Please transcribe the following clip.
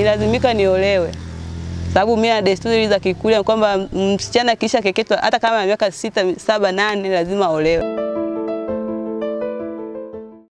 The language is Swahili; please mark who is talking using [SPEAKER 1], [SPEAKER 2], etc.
[SPEAKER 1] Nilazimika niolewe sababu mimi na desturi za Kikurya kwamba msichana kisha keketwa hata kama ana miaka sita, saba, nane lazima aolewe.